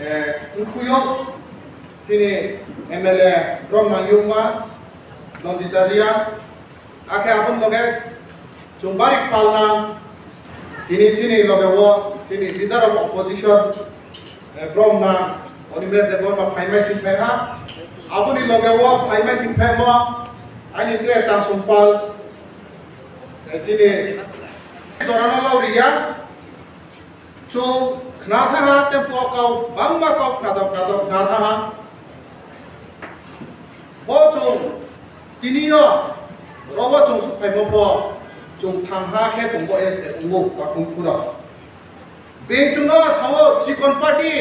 Eh, Nkuyok, sini MLA Rom Nangyungwa, Don Ditarian, akhir apun loge, jumbarik palna, ini sini loge wo, sini leader of opposition, eh, Brom na, Onimer Devon ma Paimai Sinpeha, apun ini loge wo, Paimai Sinpeha, ani kre tang sumpal, eh, sini, sorana lauria, so খ্নাধাহা তে পকাও বাংবা cock খ্নাদক খ্নাদক খ্নাধাহা বচং তিনিয় রব চং সুপাই mob চং থামহা খে দংব S A উমুক বা কুমপুর বে চুন Sao চিকন পার্টি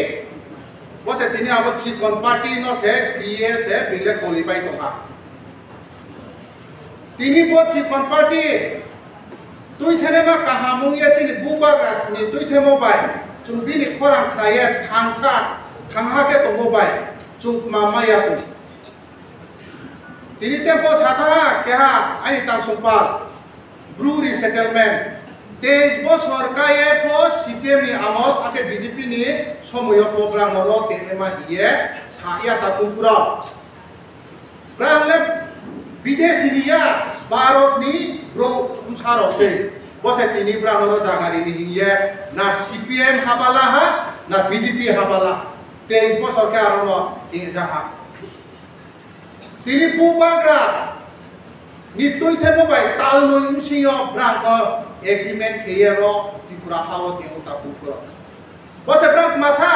বসে তিনি আবার চিকন পার্টি ন সে বিয়ে সে বিলে কলিপাই দংহা তিনি পো চিকন পার্টি তুই থেনে মা কাহামুং ইয়ে চিনি বুবা গাতনি তুই থেমো বাই চুং বিনি খরাং খায়ে থাংসা থাংহাকে তঙ্গো বাই চুং মামায়া তু। তিনি তেম্পো সাথা কেহা আইনি তাং সুপাল ব্রু রিসেটেলমেন্ট তেইশ বছর কায়ে পো সিপিএম নি আমল, আকে বিজেপি নি সময় প্রোগ্রাম হলো তেনেমা হিয়ে সাইয়া তাকুপুরা ব্রাংলে বিদেশি নিয়া ভারত নি ব্রো সার বসে তিনি ব্রাহ্মণ জাগারি নি হিয়ে না সিপিএম হাবালা, হা? না বিজেপি হাবালা। তেইশ বছর কে আর যাহা। তিনি পুবাগ্রা। নিতুই থেমো বাই তাল নই উসিও ব্রাঙ্ক এগ্রিমেন্ট খেয়ের ত্রিপুরা হাও তেও তাপুর বসে ব্রাঙ্ক মাসা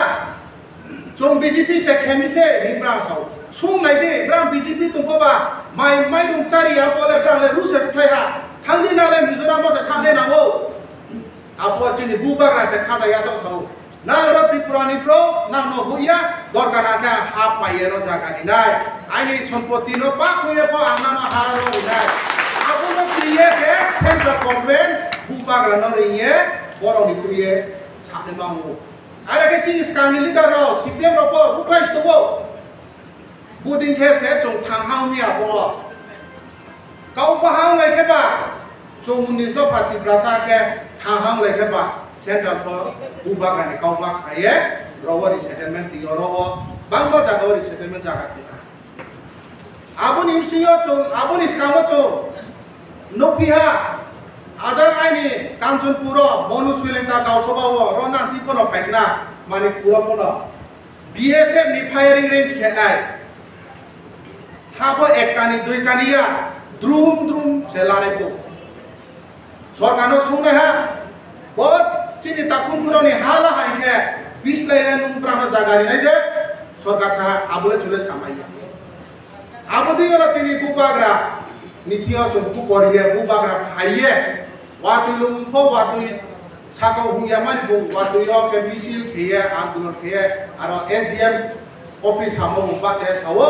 চং বিজেপি সে খেমিসে নি ব্রাঙ্ক সাও সুং নাই দে ব্রাঙ্ক বিজেপি তুমকো বা মাই বলে রুসে থাংদি নালে মিজোরাম বসে থাংদে নাও আপো চিনি বুবাগ্রা সে খাজা ইয়া চাও সাও না র ত্রিপুরা নি প্রো নাম ন হুইয়া দরকার আছে হাফ পাইয়ের জায়গা নাই আইনি সম্পত্তি নো পা কুয়ে পা আনানো হারো নাই আপুনো ক্রিয়ে কে সেন্ট্রাল গভর্নমেন্ট বুবাগ্রা ন রিয়ে বড় নি ক্রিয়ে সামনে মাঙ্গো আরে কে চিনি স্কানি লিডার র সিপিএম র পো উপ্রাইস তো বুদিন কে সে জং থাংহাং মিয়া ব কাউ পাহাং লাই কে বা জং মুনিস দ পার্টি ব্রাসা কে থাংহাং লাই কে বা সেন্ট্রাল ফর বুবাগ্রা নি কাউ মা খায়ে রওয়ারি সেটেলমেন্ট তিয় রও বাংবা জায়গা দিয়া imsiyo chung abun iskamo chung nopiha ajang aini kanchun puro monu suilengna kausobawo rona tipono pekna mani puro pono BSF ni firing range khenai habo ekani dui kaniya द्रुम द्रुम सेलानायखौ सरकारनो सौनो हा? बच्चिनि दाखुनफोरावनि हा लाहायखे बिस्लायनाय नुमफ्रानो जागारिनाय जे सरकार Saha आबोले Thule सामायो आबोदिगोना तिनि बुबाग्रा। नीतिया चंपु करिये बुबाग्रा खाइये। वातुलुम्फो वातुइ साकाव हुंगिया मानि बु के बीसील खेये, आंदोलन खेये। आरो एसडीएम, ऑफ़िस हामो मुंबा से हवो।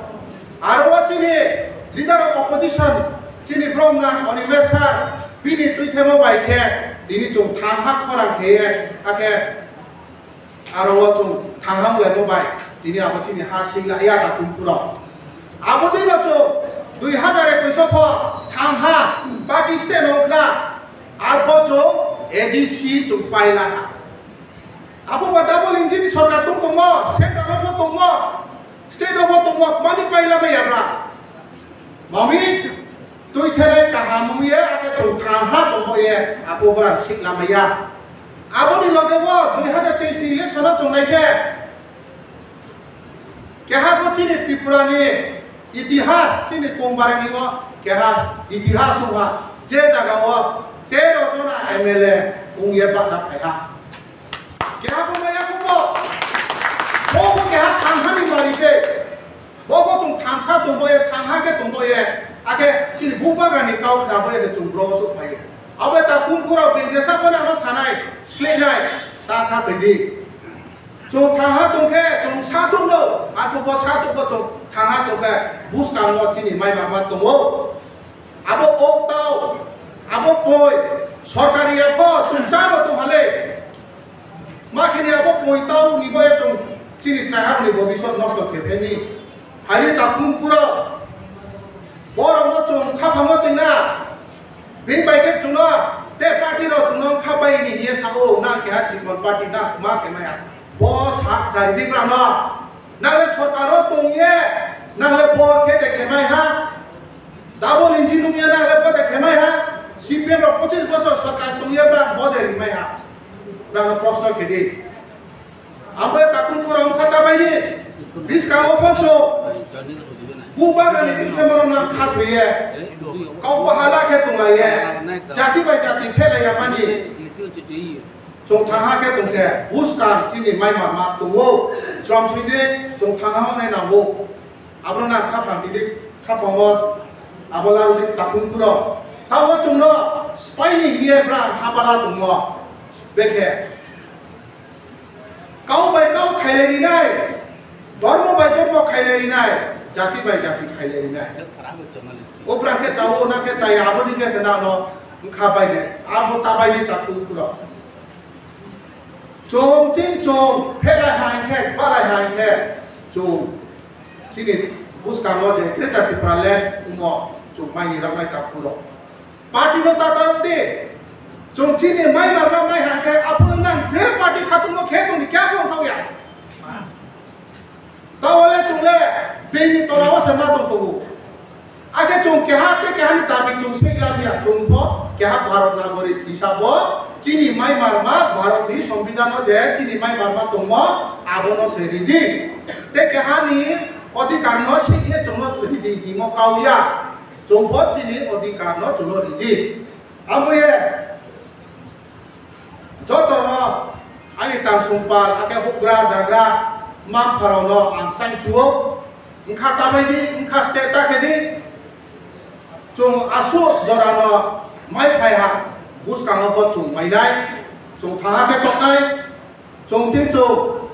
রজান চিনি পাওয়া মকরাই পারাওয়া চিন রু তংতি জায়গা চিনি কুম্বারা তংতি জায়গাও কেহা আবর্জনা ফেলে মা জায়গা আর ও চিনি লিডার অফ অপোজিশন চিনি ব্রহ্মা অনিমেষ স্যার বিনি তুই থেমো বাইকে তিনি চং থাংহাক করা খেয়ে আকে আর ও চং থাংহাং লেমো বাই তিনি আবার চিনি হা সিংলা ইয়াটা কুমপুরাও আবদিন स्टेट अफ तुमक मानि पाइला बेयाब्रा मामी तुइ थेरे काहा मुये आके चौथा हा बबये आपो ब्रा सिखला मया आबोनि लगे ब 2023 इलेक्शन चोनाय के केहा गोचि ने त्रिपुरा ने इतिहास तिने कोंबारे निव केहा इतिहास होवा जे जगह व 13 जना एमएलए उंगे बासा पेहा क्या बोले 아니제 뭐고 좀 탐사 동도에 탐하게 동도에 아게 실 부바가 니까오 나보에서 좀 브로서 파이 아베 다 군포라 비제사 거나 너 사나이 슬레나이 다다 되디 좀 탐하 동해 좀 사종로 아프고 사종고 좀 탐하 동해 무스 강어 지니 마이 마마 동오 আবো ওটাও আবো কই সরকারি আপ চুপচাপ তো হলে মাখিনি আবো কইতাও নিবয়ে চিনি চাহাবনি ভবিষ্যৎ নষ্ট খেপেনি হারি তাপুন পুরো। বড় মতন খাফামো তুইনা বে বাইকে চুন। তে পার্টি র চুন খাবাই নি ইয়ে না কে জীবন পার্টি না মা কে মায়া। বস গাড়ি দি গ্রাম না লে সরকারও তংয়ে না লে ব কে দেখে মাই হা ডাবল ইঞ্জিন নুমিয়া না লে ব দেখে মাই হা সিপিএম 25 বছর সরকার তংয়ে ব্রা ব দেখে মাই হা প্রশ্ন কে দি আমরা তাকুন পুরো অঙ্ক তাবাইনি রিস্কা অপঞ্চ বুবাগানি পিঠে মনো না খাত হইয়ে কাউ পাহালা খে তুংলাইয়ে জাতি বাই জাতি ফেলাইয়া জং থাঙা খে তুংখে বুসকান চিনি মাই মা মা জম সুইনে জং থাঙা হনে নামো আবro না খাপান দিদি খাপমত আবলা উদি তাকুন পুরো। তাও চুংনো স্পাইনি হিয়ে ব্রা, হাবালা তুংও বেখে। কাউ বাই কাউ খাইলেরি নাই। ধর্ম বাই ধর্ম খাইলেরি নাই, জাতি বাই জাতি খাইলেরি নাই। ওপরাকে চাও, ওনাকে চাই আবদি আবদিকে সেনা ন খাবাই নে আবো তাবাই নি তাকু পুরো জং জিং জং ফেরাই হাই খে বারাই হাই খে জং চিনি বুসকা ম যে ক্রেতা টিপ্রালেন উম জং মাই নি রামাই তাকুরো পার্টি নো তাতারতে জং চিনি মাই মারবা মাই হাই খে আপুন নাং যে পার্টি খাতুম খে তুমি ক্যা বং খাওয়া তাহলে চলে বেনি তোরাও সেমা দম তবু। আগে চুম কেহাতে কেহানি দাবি চুম? সেগ্রামিয়া চুমব কেহা ভারত নাগরিক হিসাব চিনি মাই মারমা ভারতনি সংবিধান যে চিনি মাই মারমা দম আবন সেরিদি তে কেহানি অধিকার ন সিয়ে চুম রিদি হিম কাউয়া। চুমব চিনি অধিকার ন চুম Riddhi আবুয়ে jotono ani tang sumpal ake hukra jagra mak parono ang sang chuo ngkha tabedi ngkha steta kedi chung asu jorano mai phai ha bus kang ko chung mai lai chung tha ke tok nai chung chin chu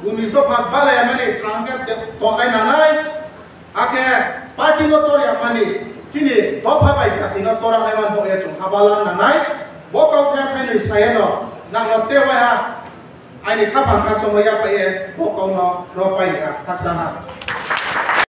gumi to phak ba lai mani tha ke tok nai na nai ake party no to ya mani chini to phai bai ka tin to ra lai man bo ye chung ha ba lan na nai bo ka phai phai ni sai no นั่งรถเตี้ยวไว้ฮะไอ้นี่ข้าพังคาสมัยไปเองพวกกองนอรอไปเนี่ยทักษะฮะ